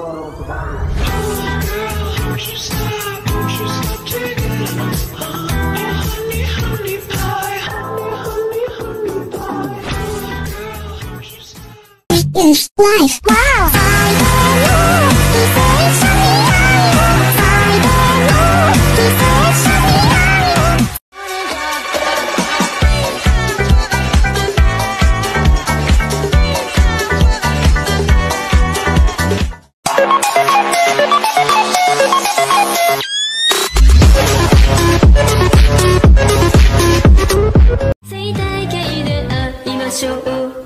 Lord over the body. Life. Wow. to